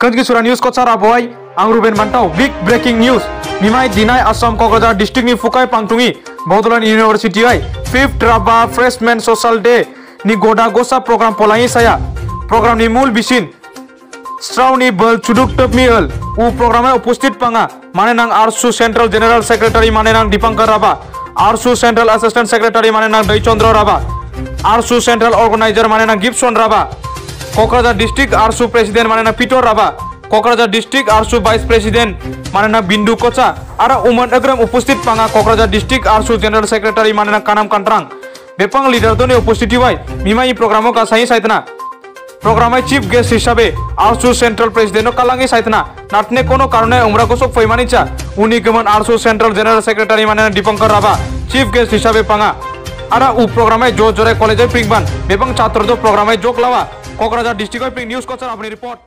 Kanjki sura news ko cara boy ang Ruben Mantau big breaking news Mimai dinai Assam Kokrajar district ni Fukai Pangtungi Baudolan University ai 5th Raba Freshman Social Day ni Goda Gosa program polai saya program ni mul bisin শ্রাউনি বল চুডুক টপমি এল উ প্রোগ্রামে উপস্থিত পাঙ্গা মানে নাং ARSU central general secretary মানে নাং Dipankar Rabha ARSU central assistant secretary মানে নাং দৈচন্দ্র রাবা ARSU central organiser নাং Kokrajhar district ARSU president মানে না Peter Rabha Kokrajhar district ARSU vice president মানে না বিন্দু কোচা। আর উমন এগ্রাম উপস্থিত পাঙ্গা Kokrajhar district ARSU general secretary মানে না কানাম কান্ট্রাং বেপাং লিডার দনে উপস্থিতি হয়। মিমাই প্রোগ্রামও কাসাই সাইতনা প্রোগ্রামে চিফ গেস্ট হিসাবে আরসু সেন্ট্রাল প্রেসিডেন্ট কালাঙ্গি সাইতনা নাটনে কোনো কারণে উমরা কোসক ফৈমানিচা উনি কেমন আরসু সেন্ট্রাল জেনারেল সেক্রেটারি মানে দীপঙ্কর রাভা, চিফ গেস্ট হিসাবে পাঙা। আরা উ প্রোগ্রামে জো জোরে কলেজে প্রিংবান এবং ছাত্রদের প্রোগ্রামে যোগ লাওয়া। कोकराझार डिस्ट्रिक्ट न्यूज़ कल्चर अपनी रिपोर्ट।